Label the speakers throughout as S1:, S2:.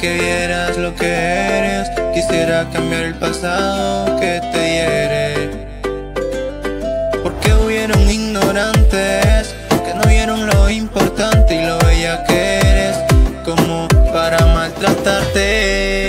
S1: Que vieras lo que eres. Quisiera cambiar el pasado que te hiere. Porque hubieron ignorantes que no vieron lo importante y lo bella que eres, como para maltratarte.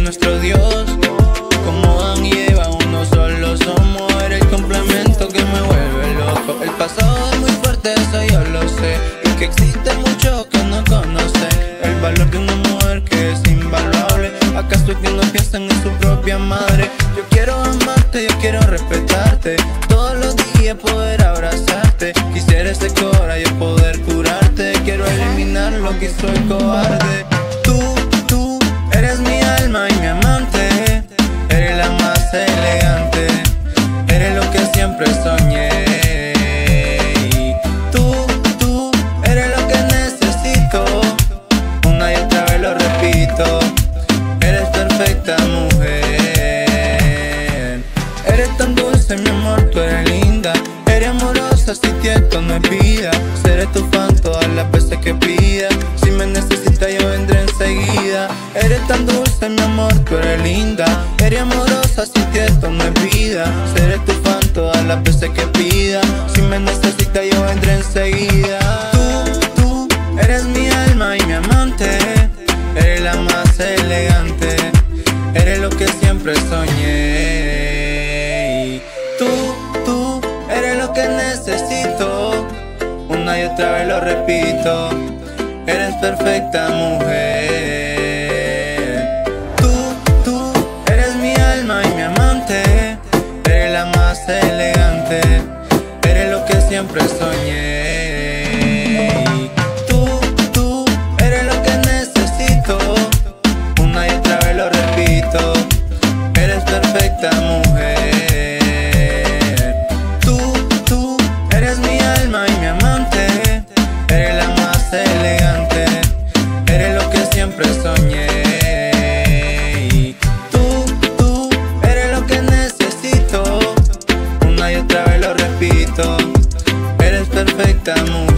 S1: Nuestro Dios. Como Adán y Eva, uno solo somos. Eres el complemento que me vuelve loco. El pasado es muy fuerte, eso yo lo sé. Y que existe mucho que no conocen. El valor de una mujer que es invaluable. ¿Acaso que no piensan en su propia madre? Yo quiero amarte, yo quiero respetarte. Todos los días poder abrazarte. Quisiera ese cora yo poder curarte. Quiero eliminar lo que soy cobarde. Alma y mi amante. Eres la más elegante. Eres lo que siempre soñé. Tú, tú, eres lo que necesito. Una y otra vez lo repito. Eres perfecta mujer. Eres tan dulce, mi amor, tú eres linda. Eres amorosa, si tiesto no es vida. Seré tu fan todas las veces que pida. Necesito. Una y otra vez lo repito. Eres perfecta mujer. Tú, tú, eres mi alma y mi amante. Eres la más elegante. Eres lo que siempre soñé. y mi amante. Eres la más elegante, eres lo que siempre soñé. Tú, tú, eres lo que necesito. Una y otra vez lo repito, eres perfecta mujer.